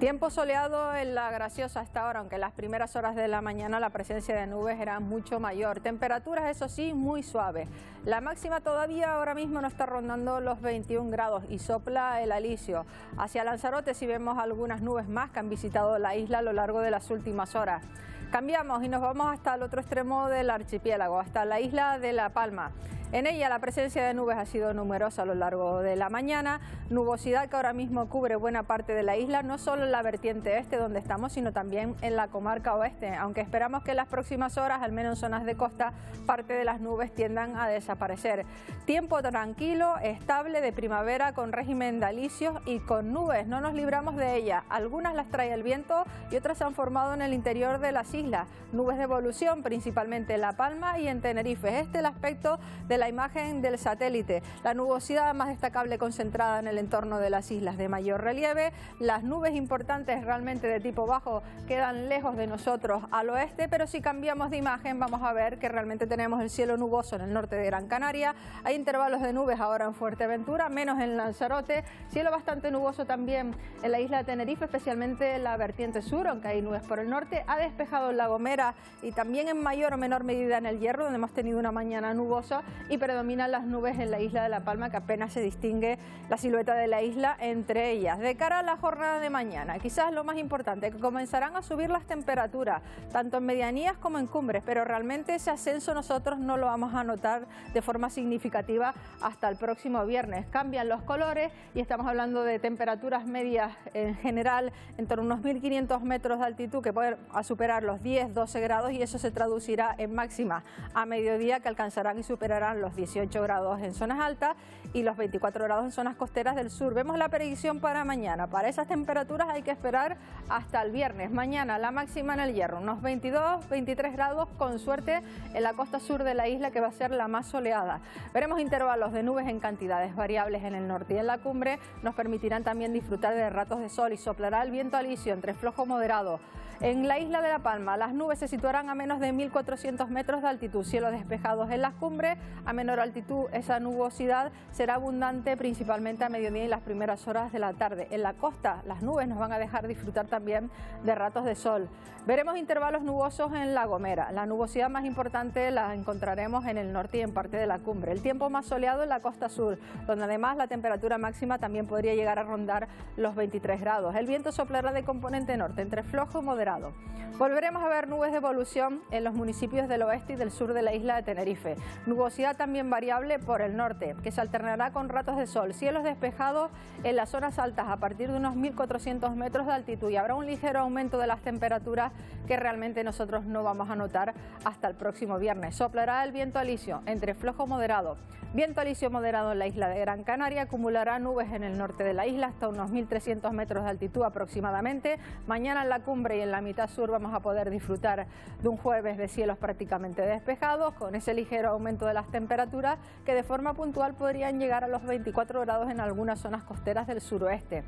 Tiempo soleado en la graciosa hasta ahora, aunque en las primeras horas de la mañana la presencia de nubes era mucho mayor. Temperaturas, eso sí, muy suaves. La máxima todavía ahora mismo no está rondando los 21 grados y sopla el alisio. Hacia Lanzarote si vemos algunas nubes más que han visitado la isla a lo largo de las últimas horas. Cambiamos y nos vamos hasta el otro extremo del archipiélago, hasta la isla de La Palma. En ella la presencia de nubes ha sido numerosa a lo largo de la mañana, nubosidad que ahora mismo cubre buena parte de la isla, no solo en la vertiente este donde estamos, sino también en la comarca oeste, aunque esperamos que en las próximas horas, al menos en zonas de costa, parte de las nubes tiendan a desaparecer. Tiempo tranquilo, estable de primavera con régimen de y con nubes, no nos libramos de ellas. Algunas las trae el viento y otras se han formado en el interior de las islas. Nubes de evolución, principalmente en La Palma y en Tenerife. Este es el aspecto de la imagen del satélite. La nubosidad más destacable concentrada en el entorno de las islas de mayor relieve. Las nubes importantes realmente de tipo bajo quedan lejos de nosotros al oeste, pero si cambiamos de imagen vamos a ver que realmente tenemos el cielo nuboso en el norte de Gran Canaria. Hay intervalos de nubes ahora en Fuerteventura, menos en Lanzarote. Cielo bastante nuboso también en la isla de Tenerife, especialmente en la vertiente sur, aunque hay nubes por el norte. Ha despejado La Gomera y también en mayor o menor medida en el Hierro, donde hemos tenido una mañana nubosa y predominan las nubes en la isla de La Palma, que apenas se distingue la silueta de la isla entre ellas. De cara a la jornada de mañana, quizás lo más importante, que comenzarán a subir las temperaturas, tanto en medianías como en cumbres, pero realmente ese ascenso nosotros no lo vamos a notar de forma significativa hasta el próximo viernes. Cambian los colores y estamos hablando de temperaturas medias en general en torno a unos 1.500 metros de altitud que pueden superar los 10-12 grados y eso se traducirá en máxima a mediodía que alcanzarán y superarán los 18 grados en zonas altas y los 24 grados en zonas costeras del sur. Vemos la predicción para mañana. Para esas temperaturas hay que esperar hasta el viernes. Mañana la máxima en el Hierro, unos 22, 23 grados con suerte en la costa sur de la isla que va a ser la más soleada. Veremos intervalos de nubes en cantidades variables en el norte y en la cumbre. Nos permitirán también disfrutar de ratos de sol y soplará el viento alisio entre flojo moderado. En la isla de La Palma las nubes se situarán a menos de 1.400 metros de altitud, cielos despejados en las cumbres, a menor altitud esa nubosidad será abundante principalmente a mediodía y las primeras horas de la tarde. En la costa las nubes nos van a dejar disfrutar también de ratos de sol. Veremos intervalos nubosos en La Gomera. La nubosidad más importante la encontraremos en el norte y en parte de la cumbre. El tiempo más soleado en la costa sur, donde además la temperatura máxima también podría llegar a rondar los 23 grados. El viento soplará de componente norte entre flojo y moderado. Volveremos a ver nubes de evolución en los municipios del oeste y del sur de la isla de Tenerife. Nubosidad también variable por el norte, que se alternará con ratos de sol. Cielos despejados en las zonas altas a partir de unos 1.400 metros de altitud y habrá un ligero aumento de las temperaturas que realmente nosotros no vamos a notar hasta el próximo viernes. Soplará el viento alisio flojo moderado. Viento alisio moderado en la isla de Gran Canaria acumulará nubes en el norte de la isla hasta unos 1.300 metros de altitud aproximadamente. Mañana en la cumbre y en la mitad sur vamos a poder disfrutar de un jueves de cielos prácticamente despejados, con ese ligero aumento de las temperaturas que de forma puntual podrían llegar a los 24 grados en algunas zonas costeras del suroeste.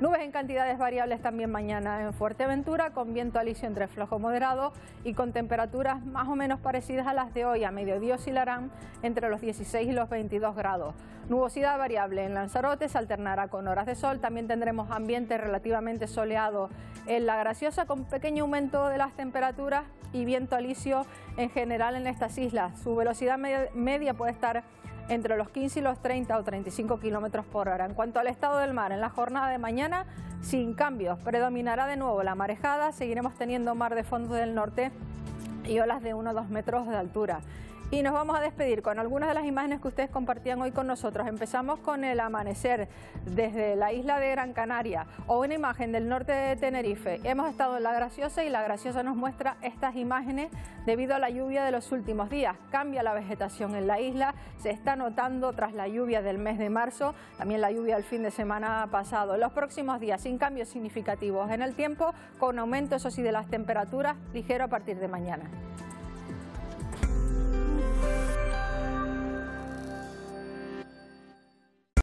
Nubes en cantidades variables también mañana en Fuerteventura, con viento alisio entre flojo moderado y con temperaturas más o menos parecidas a las de hoy. A mediodía oscilarán entre los 16 y los 22 grados. Nubosidad variable en Lanzarote se alternará con horas de sol. También tendremos ambiente relativamente soleado en La Graciosa con pequeño aumento de las temperaturas y viento alisio en general en estas islas. Su velocidad media puede estar entre los 15 y los 30 o 35 kilómetros por hora. En cuanto al estado del mar, en la jornada de mañana, sin cambios, predominará de nuevo la marejada, seguiremos teniendo mar de fondo del norte y olas de 1 o 2 metros de altura. Y nos vamos a despedir con algunas de las imágenes que ustedes compartían hoy con nosotros. Empezamos con el amanecer desde la isla de Gran Canaria o una imagen del norte de Tenerife. Hemos estado en La Graciosa y La Graciosa nos muestra estas imágenes debido a la lluvia de los últimos días. Cambia la vegetación en la isla, se está notando tras la lluvia del mes de marzo, también la lluvia del fin de semana pasado. Los próximos días sin cambios significativos en el tiempo, con aumento eso sí de las temperaturas ligero a partir de mañana.